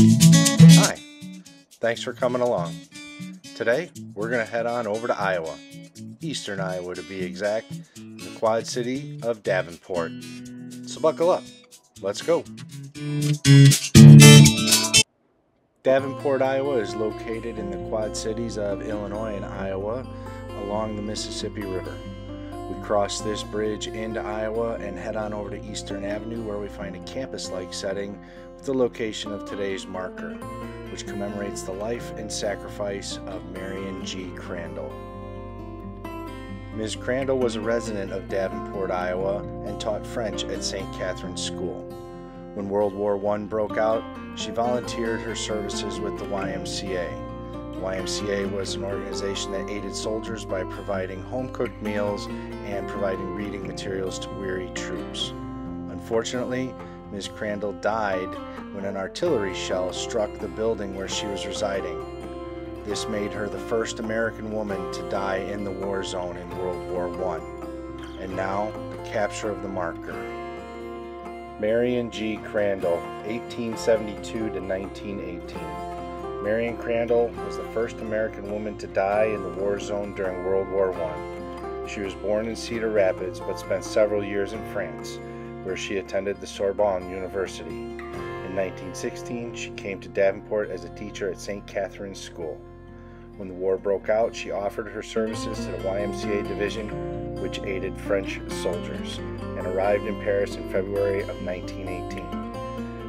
Hi, thanks for coming along. Today, we're going to head on over to Iowa, eastern Iowa to be exact, the quad city of Davenport. So buckle up, let's go. Davenport, Iowa is located in the quad cities of Illinois and Iowa along the Mississippi River. We cross this bridge into Iowa and head on over to Eastern Avenue where we find a campus like setting with the location of today's marker, which commemorates the life and sacrifice of Marion G. Crandell. Ms. Crandell was a resident of Davenport, Iowa, and taught French at St. Catherine's School. When World War I broke out, she volunteered her services with the YMCA. YMCA was an organization that aided soldiers by providing home cooked meals and providing reading materials to weary troops. Unfortunately, Ms. Crandell died when an artillery shell struck the building where she was residing. This made her the first American woman to die in the war zone in World War I. And now, the capture of the marker. Marion G. Crandell, 1872 to 1918. Marion Crandell was the first American woman to die in the war zone during World War I. She was born in Cedar Rapids but spent several years in France, where she attended the Sorbonne University. In 1916, she came to Davenport as a teacher at St. Catherine's School. When the war broke out, she offered her services to the YMCA division, which aided French soldiers, and arrived in Paris in February of 1918.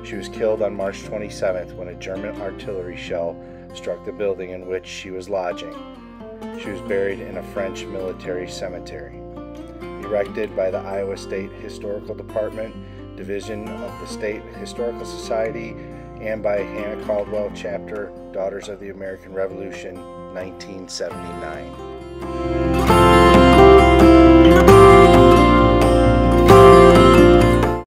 She was killed on March 27th when a German artillery shell struck the building in which she was lodging. She was buried in a French military cemetery. Erected by the Iowa State Historical Department, Division of the State Historical Society, and by Hannah Caldwell Chapter, Daughters of the American Revolution, 1979.